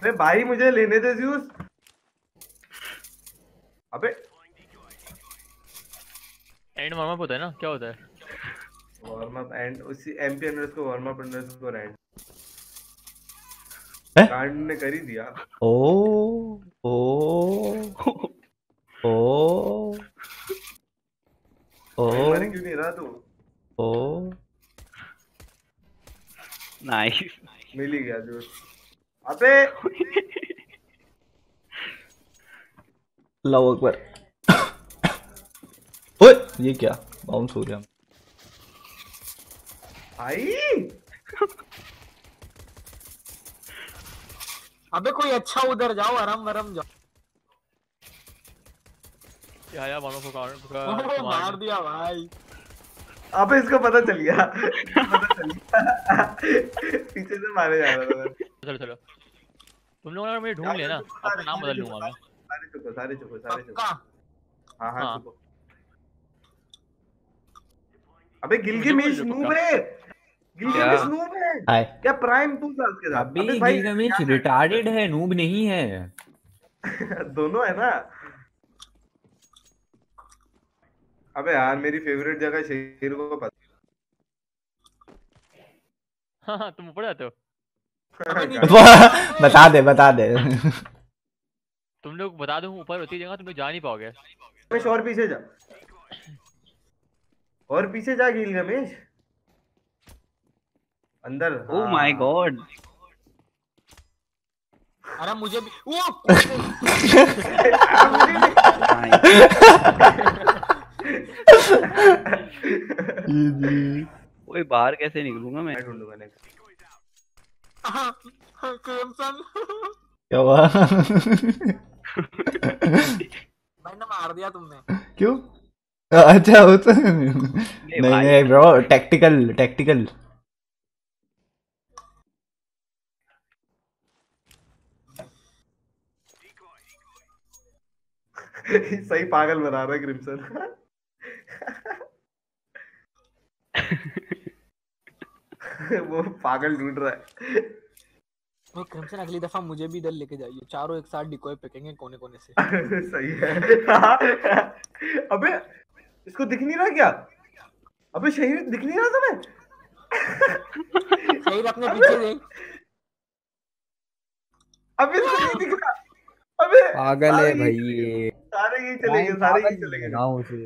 अबे भाई मुझे लेने दे ज्यूस अबे। एंड वार्म अप होता है ना? क्या होता है? वार्म अप एंड उसी MP underscore warm up underscore and हैं? कांड ने कर ही दिया। ओ ओ ओ ओ। मर क्यों नहीं रहा तू? ओ। नाइस मिल ही गया ज्यूस अबे। लव अकबर ओए। ये क्या? बाउंस हो गया। भाई। अबे कोई अच्छा उधर जाओ आराम आराम जाओ। क्या यार वार्म अप का मार दिया भाई। अबे इसको पता चल गया। पता चल गया। पीछे से मारे जा रहा था चलो चलो। तुम लोगों ने मुझे ढूंढ लिया ना अपना नाम बदल लूँगा मैं सारे चुको सारे चुको सारे चुको पक्का? हाँ हाँ हाँ। अबे गिलगिमिश नूब है। गिलगिमिश नूब है। हाय। क्या प्राइम तू था उसके साथ? अबे रिटार्डेड है? नूब नहीं है। दोनों है ना? अबे यार मेरी फेवरेट जगह शेर को पता हाँ हाँ तुम ऊपर जाते हो? बता दे बता दे। तुम लोग बता दो ऊपर होती जगह तुम लोग जा नहीं पाओगे। रमेश और पीछे जा। और पीछे जा गिल रमेश। अंदर ओ माय गॉड अरे मुझे भी वो ओए बाहर कैसे निकलूँगा मैं? मैं ढूंढूँगा नेक्स्ट क्रिम्सन क्या हुआ? मैंने मार दिया तुमने। क्यों? अच्छा वो तो नहीं भाई। नहीं ब्रो टैक्टिकल टैक्टिकल सही पागल बना रहा है क्रिम्सन वो पागल ढूंढ रहा है। वो क्रिम्सन अगली दफ़ा मुझे भी इधर लेके जाइए। चारों एक साथ डिकोय फेंकेंगे कोने कोने से। सही है। अबे इसको दिख नहीं रहा क्या? अबे शहीद दिख नहीं रहा तुम्हें? शहीद अपने पीछे देख। अबे इसको नहीं दिख रहा। अबे पागल है भाई। ये सारे यही चले गए सारे यही चले गए। गाँव से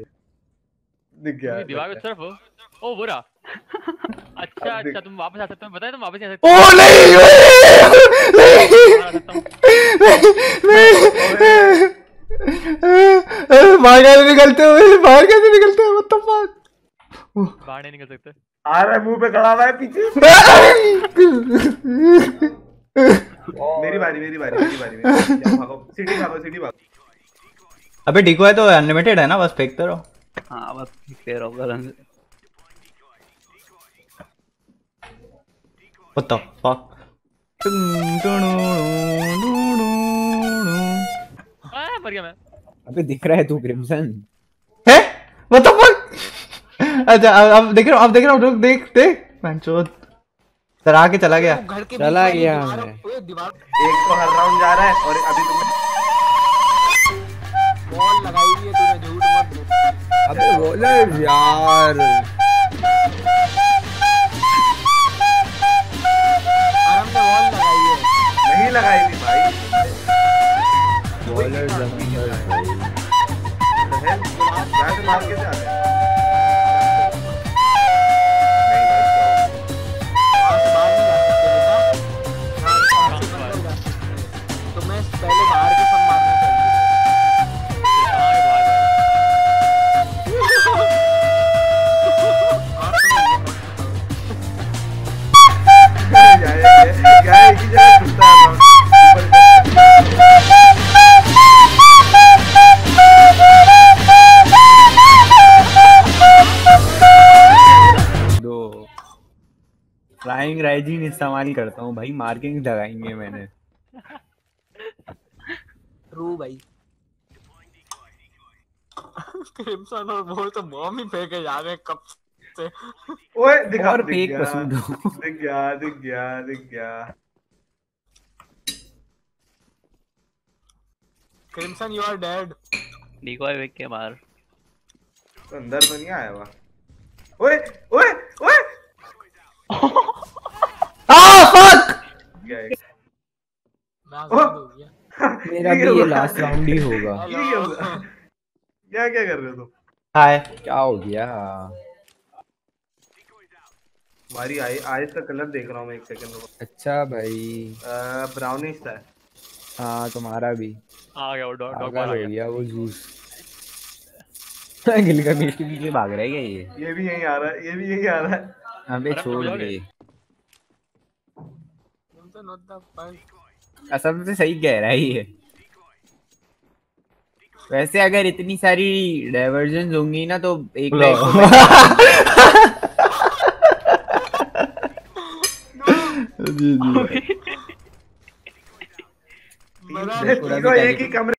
दिख गया दीवार की तरफ़ हो। ओ बुरा अच्छा अच्छा तुम वापस आ सकते हो। बताए तुम वापस आ सकते। ओ नहीं हूँ नहीं। बाहर कैसे निकलते हो? बाहर कैसे निकलते हो? व्हाट द फक बाहर नहीं निकल सकते। आ रहा है मुँह पे खड़ा हुआ है पीछे। मेरी बारी मेरी बारी मेरी बारी मेरी बारी। जाओ, भागो। सिटी भागो सिटी भागो। अबे डिको है तो अनलिमिटेड है ना? बस फेंकते रहो। हाँ बस फेर ऑफ़ What the fuck? मर गया मैं अबे दिख रहा है तू क्रिम्सन है? What the fuck? अच्छा अब अब देख रहा हूँ अब देख रहा हूँ रुक देख देख। पंचोद सर आके चला गया। वो घर के चला गया दीवार- मैं। एक तो हर राउंड जा रहा है और अभी तुमने बॉल लगाई हुई है तूने झूठ मत बोल। अबे रोलर यार। लगाई थी भाई। है यहाँ से मार के से आ हैं। फ्लाइंग राइजिंग इस्तेमाल करता हूँ भाई मार्किंग लगाएँगे मैंने। ट्रू भाई। क्रिम्सन और बोल तो बॉम्ब ही फेंके जा रहे कब से? ओए दिखा और दिख फेक गया, कसूदो दिख गया दिख गया दिख गया। Crimson you are dead decoy wake के बाहर तो अंदर तो नहीं आया हुआ। ओए ओए ओए Ah, fuck! क्या है? मैं आज़ाद हो गया मेरा भी ये लास्ट राउंड ही होगा। क्या क्या कर रहे हो तुम? Hi. क्या हो गया? हमारी आई आइस का कलर देख रहा हूँ मैं एक सेकंड रुको। अच्छा भाई। ब्राउनिश था। हाँ तुम्हारा भी। आ गया वो डॉग डॉग पागल आ हो गया। वो जूस गिल का बीच के पीछे भाग रहा है क्या ये? ये भी यहीं आ रहा है ये भी यहीं आ रहा है। अबे छोड़ तुम दे द से सही कह रहा है ये। वैसे अगर इतनी सारी डाइवर्जन होंगी ना तो एक ना एक तो जी जी। मेरा एक ही कमरे